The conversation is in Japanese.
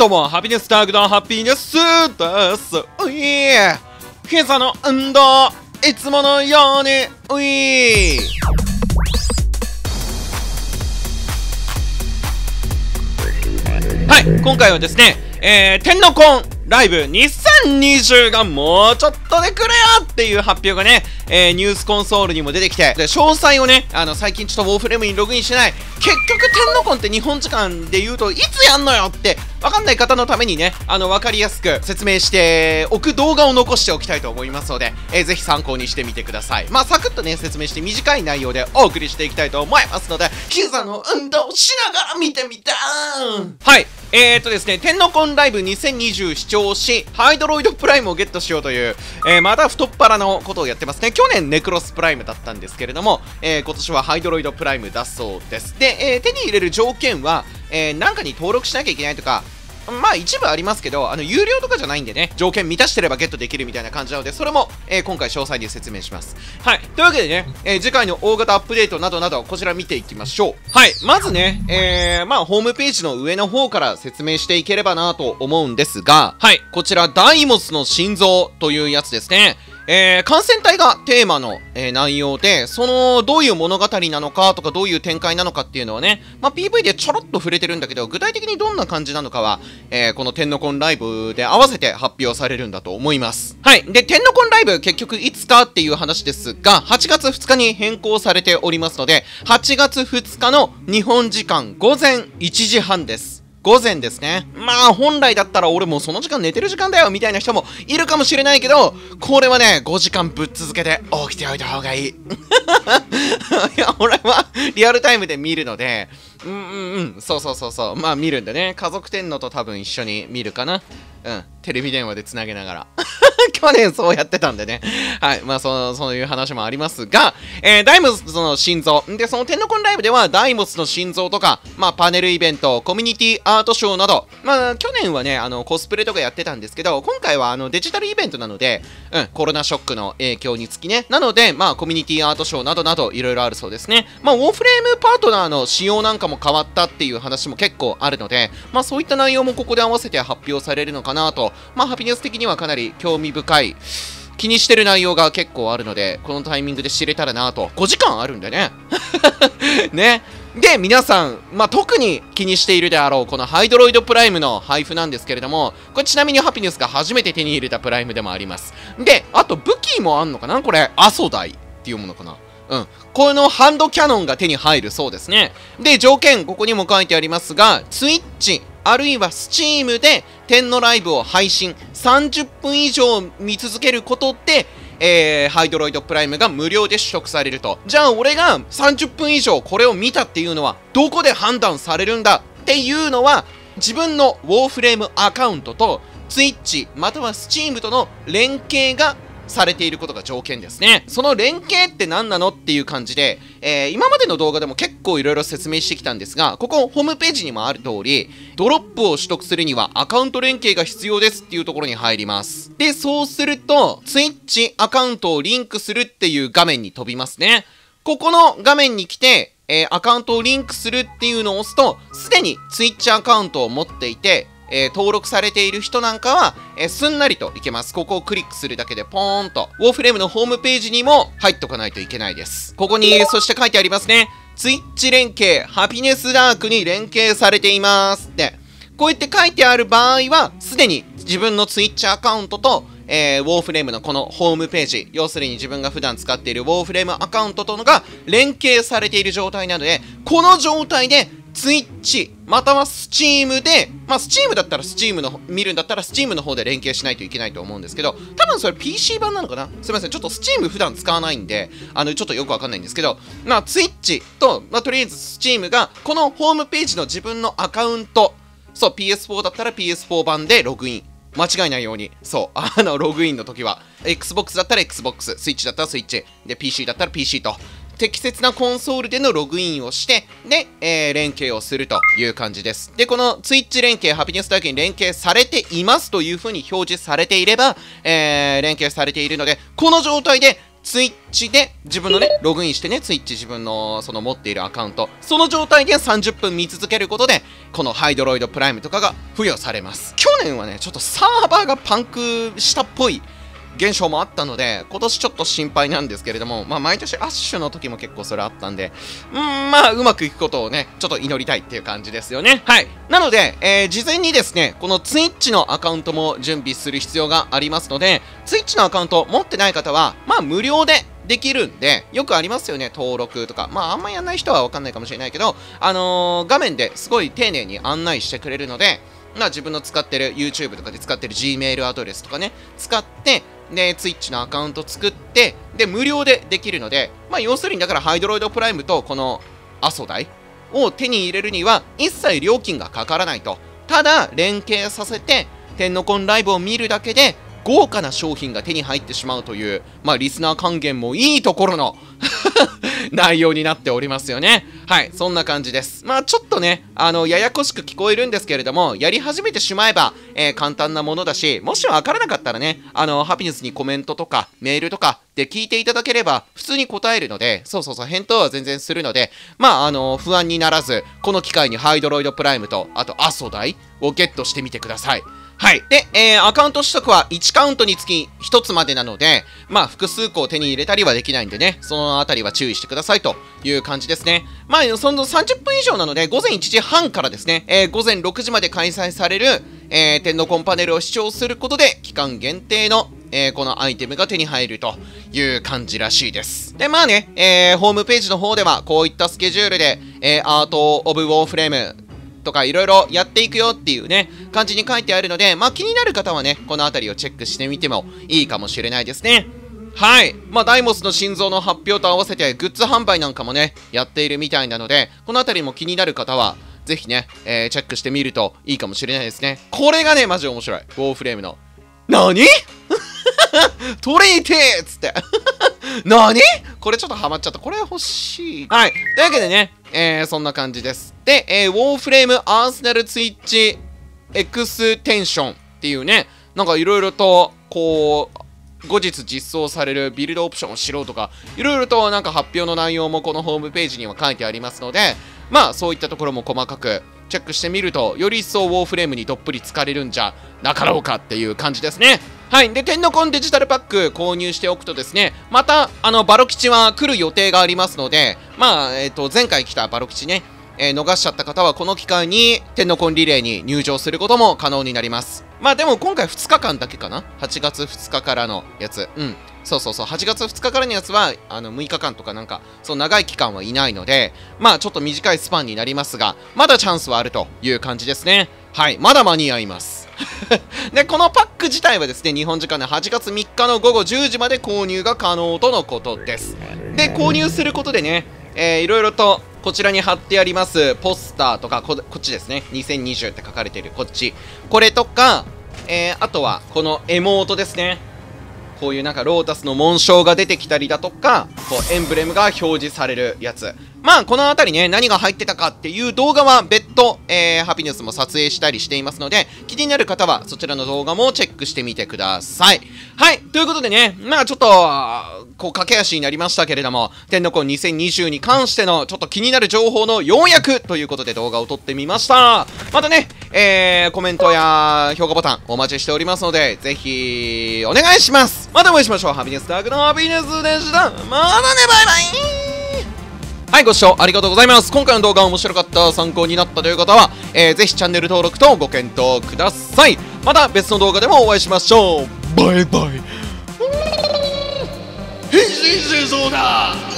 どうも、ハピネスターグドンハッピーネスです。うい今朝の運動、いつものように、ういはい、今回はですね、えー、天の根ライブ2020がもうちょっとでくれよっていう発表がね、えー、ニュースコンソールにも出てきて、で、詳細をね、あの、最近ちょっとウォーフレームにログインしてない、結局天のコンって日本時間で言うといつやんのよってわかんない方のためにね、あの、わかりやすく説明しておく動画を残しておきたいと思いますので、えー、ぜひ参考にしてみてください。まあ、サクッとね、説明して短い内容でお送りしていきたいと思いますので、キューザの運動しながら見てみたーはい。えーとですね、天のコンライブ2020視聴し、ハイドロイドプライムをゲットしようという、えー、また太っ腹のことをやってますね。去年ネクロスプライムだったんですけれども、えー、今年はハイドロイドプライムだそうです。で、えー、手に入れる条件は、えー、なんかに登録しなきゃいけないとか、まあ一部ありますけど、あの、有料とかじゃないんでね、条件満たしてればゲットできるみたいな感じなので、それも、えー、今回詳細に説明します。はい。というわけでね、えー、次回の大型アップデートなどなど、こちら見ていきましょう。はい。まずね、えー、まあ、ホームページの上の方から説明していければなと思うんですが、はい。こちら、ダイモスの心臓というやつですね。えー、感染体がテーマの、えー、内容で、その、どういう物語なのかとか、どういう展開なのかっていうのはね、まあ、PV でちょろっと触れてるんだけど、具体的にどんな感じなのかは、えー、この天のコンライブで合わせて発表されるんだと思います。はい。で、天のコンライブ結局いつかっていう話ですが、8月2日に変更されておりますので、8月2日の日本時間午前1時半です。午前ですね。まあ、本来だったら俺もうその時間寝てる時間だよみたいな人もいるかもしれないけど、これはね、5時間ぶっ続けて起きておいた方がいい。いや、俺はリアルタイムで見るので、うんうんうん、そうそうそうそう。まあ見るんでね、家族天皇と多分一緒に見るかな。うん、テレビ電話でつなげながら。去年そうやってたんでね。はい。まあ、そそういう話もありますが、えー、ダイモスの心臓。で、その天のコンライブでは、ダイモスの心臓とか、まあ、パネルイベント、コミュニティアートショーなど、まあ、去年はね、あの、コスプレとかやってたんですけど、今回は、あの、デジタルイベントなので、うん、コロナショックの影響につきね。なので、まあ、コミュニティアートショーなどなど、いろいろあるそうですね。まあ、ウォーフレームパートナーの仕様なんかも変わったっていう話も結構あるので、まあ、そういった内容もここで合わせて発表されるのかなと、まあ、ハピネス的にはかなり興味深い、気にしてる内容が結構あるので、このタイミングで知れたらなと。5時間あるんでね。ね。で、皆さん、まあ、特に気にしているであろう、このハイドロイドプライムの配布なんですけれども、これちなみにハピネスが初めて手に入れたプライムでもあります。で、あと武器もあんのかな？これ、アソダイっていうものかな？うん。このハンドキャノンが手に入るそうですね。で、条件、ここにも書いてありますが、スイッチ、あるいは Steam で天のライブを配信30分以上見続けることで、えー、ハイドロイドプライムが無料で取得されると。じゃあ俺が30分以上これを見たっていうのはどこで判断されるんだっていうのは自分のウォーフレームアカウントと Twitch または Steam との連携がされていることが条件ですね。その連携って何なのっていう感じで、えー、今までの動画でも結構いろいろ説明してきたんですが、ここホームページにもある通り、ドロップを取得するにはアカウント連携が必要ですっていうところに入ります。で、そうすると、Twitch アカウントをリンクするっていう画面に飛びますね。ここの画面に来て、えー、アカウントをリンクするっていうのを押すと、すでに Twitch アカウントを持っていて、えー、登録されている人なんかは、えー、すんなりといけます。ここをクリックするだけでポーンと、ウォーフレームのホームページにも入っとかないといけないです。ここに、そして書いてありますね。Twitch 連携、 HappinessDark に連携されていますって。こうやって書いてある場合は、すでに自分の Twitch アカウントと、えー、 Warframe のこのホームページ、要するに自分が普段使っている Warframe アカウントとのが連携されている状態なので、この状態で Twitch、または Steam で、まあ、 Steam だったら Steam の、見るんだったら Steam の方で連携しないといけないと思うんですけど、多分それ PC 版なのかな？すいません、ちょっと Steam 普段使わないんで、あの、ちょっとよくわかんないんですけど、まあ、ツイッチと、まあ、とりあえずスチームが、このホームページの自分のアカウント、そう、PS4 だったら PS4 版でログイン。間違いないように、そう、あの、ログインの時は、Xbox だったら Xbox、Switch だったら Switch、で、PC だったら PC と、適切なコンソールでのログインをして、で、えー、連携をするという感じです。で、この Twitch 連携、ハピネスだけに連携されていますというふうに表示されていれば、えー、連携されているので、この状態でツイッチで自分のね、ログインしてね、ツイッチ自分のその持っているアカウント、その状態で30分見続けることで、このハイドロイドプライムとかが付与されます。去年はね、ちょっとサーバーがパンクしたっぽい現象もあったので、今年ちょっと心配なんですけれども、まあ、毎年アッシュの時も結構それあったんで、うん、まあ、うまくいくことをね、ちょっと祈りたいっていう感じですよね。はい。なので、えー、事前にですね、この Twitch のアカウントも準備する必要がありますので、Twitch のアカウント持ってない方は、まあ、無料でできるんで、よくありますよね、登録とか。まあ、あんまやんない人はわかんないかもしれないけど、あのー、画面ですごい丁寧に案内してくれるので、まあ、自分の使ってる YouTube とかで使ってる Gmail アドレスとかね、使って、で、Twitch のアカウント作って、で、無料でできるので、まあ、要するにだからハイドロイドプライムとこのアソ代を手に入れるには、一切料金がかからないと。ただ、連携させて、天のコンライブを見るだけで、豪華な商品が手に入ってしまうという、まあ、リスナー還元もいいところの内容になっておりますよね。はい、そんな感じです。まあちょっとね、あの、ややこしく聞こえるんですけれども、やり始めてしまえば、えー、簡単なものだし、もしわからなかったらね、あの、ハピネスにコメントとか、メールとかで聞いていただければ、普通に答えるので、そうそうそう、返答は全然するので、まあ、あの、不安にならず、この機会にハイドロイドプライムと、あと、アソダイをゲットしてみてください。はい。で、えー、アカウント取得は1カウントにつき1つまでなので、まあ、複数個を手に入れたりはできないんでね、そのあたりは注意してくださいという感じですね。まあ、その30分以上なので、午前1時半からですね、えー、午前6時まで開催される、えー、天皇コンパネルを視聴することで、期間限定のえー、このアイテムが手に入るという感じらしいです。で、まあね、えー、ホームページの方ではこういったスケジュールで、えー、アート・オブ・ウォーフレームとかいろいろやっていくよっていうね、感じに書いてあるので、まあ気になる方はね、この辺りをチェックしてみてもいいかもしれないですね。はい。まあ、ダイモスの心臓の発表と合わせてグッズ販売なんかもね、やっているみたいなので、この辺りも気になる方は、ぜひね、えー、チェックしてみるといいかもしれないですね。これがね、マジ面白い。ウォーフレームの。何？トレイテーっつって何？これちょっとハマっちゃった。これ欲しい。はい。というわけでね、えー、そんな感じです。で、えー、ウォーフレームアーセナルツイッチエクステンションっていうね、なんかいろいろと、こう、後日実装されるビルドオプションを知ろうとか、いろいろとなんか発表の内容もこのホームページには書いてありますので、まあそういったところも細かくチェックしてみると、より一層ウォーフレームにどっぷり疲れるんじゃなかろうかっていう感じですね。はい。で、天のコンデジタルパック購入しておくとですね、また、あの、バロ吉は来る予定がありますので、まあ、えっ、ー、と、前回来たバロ吉ね、えー、逃しちゃった方はこの機会に天のコンリレーに入場することも可能になります。まあでも今回2日間だけかな ?8 月2日からのやつ。うん。そうそうそう。8月2日からのやつは、あの、6日間とかなんか、そう長い期間はいないので、まあちょっと短いスパンになりますが、まだチャンスはあるという感じですね。はい。まだ間に合います。で、このパック自体はですね、日本時間の8月3日の午後10時まで購入が可能とのことです。で、購入することでね、えー、いろいろとこちらに貼ってありますポスターとかこ、こっちですね、2020って書かれているこっち。これとか、えー、あとはこのエモートですね。こういうなんかロータスの紋章が出てきたりだとか、こうエンブレムが表示されるやつ。まあ、この辺りね、何が入ってたかっていう動画は別途、えー、ハピネスも撮影したりしていますので、気になる方はそちらの動画もチェックしてみてください。はい、ということでね、まあちょっと、こう、駆け足になりましたけれども、天の子2020に関してのちょっと気になる情報の要約ということで動画を撮ってみました。またね、えー、コメントや評価ボタンお待ちしておりますので、ぜひ、お願いしますまたお会いしましょうハピネスタークのハピネスでしたまたね、バイバイはい、ご視聴ありがとうございます。今回の動画面白かった、参考になったという方は、えー、ぜひチャンネル登録とご検討ください。また別の動画でもお会いしましょう。バイバイ。変身戦争だ